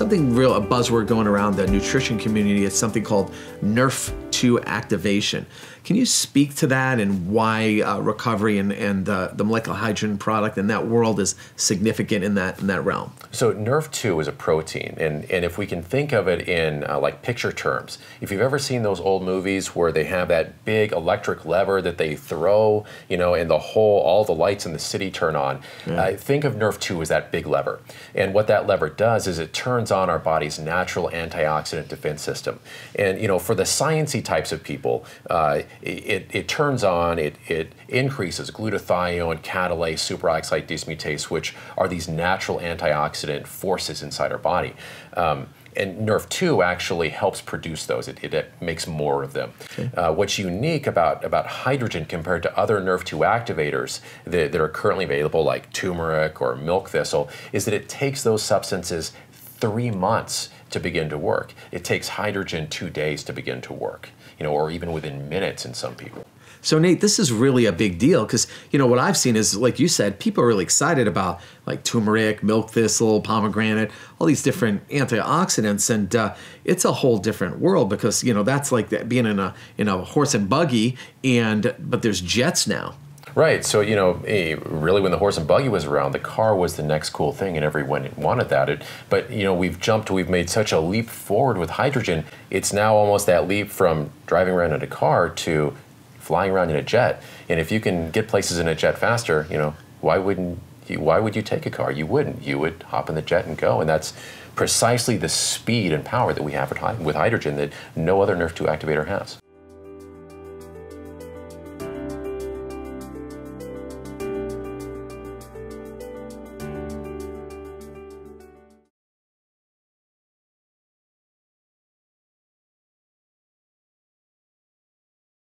something real a buzzword going around the nutrition community. It's something called NRF2 activation. Can you speak to that and why uh, recovery and, and uh, the molecular hydrogen product in that world is significant in that in that realm? So NRF2 is a protein, and, and if we can think of it in uh, like picture terms, if you've ever seen those old movies where they have that big electric lever that they throw, you know, and the whole all the lights in the city turn on, uh, think of NRF2 as that big lever. And what that lever does is it turns on our body's natural antioxidant defense system. And you know, for the sciency types of people, uh, it, it turns on, it, it increases glutathione, catalase, superoxide dismutase, which are these natural antioxidant forces inside our body. Um, and NRF2 actually helps produce those. It, it, it makes more of them. Okay. Uh, what's unique about, about hydrogen compared to other NRF2 activators that, that are currently available, like turmeric or milk thistle, is that it takes those substances three months to begin to work. It takes hydrogen two days to begin to work, you know, or even within minutes in some people. So Nate, this is really a big deal because you know what I've seen is like you said, people are really excited about like turmeric, milk thistle, pomegranate, all these different antioxidants, and uh, it's a whole different world because you know that's like being in a in a horse and buggy, and but there's jets now. Right. So, you know, eh, really when the horse and buggy was around, the car was the next cool thing and everyone wanted that. It, but, you know, we've jumped, we've made such a leap forward with hydrogen. It's now almost that leap from driving around in a car to flying around in a jet. And if you can get places in a jet faster, you know, why wouldn't you, why would you take a car? You wouldn't. You would hop in the jet and go. And that's precisely the speed and power that we have with hydrogen that no other NRF2 activator has.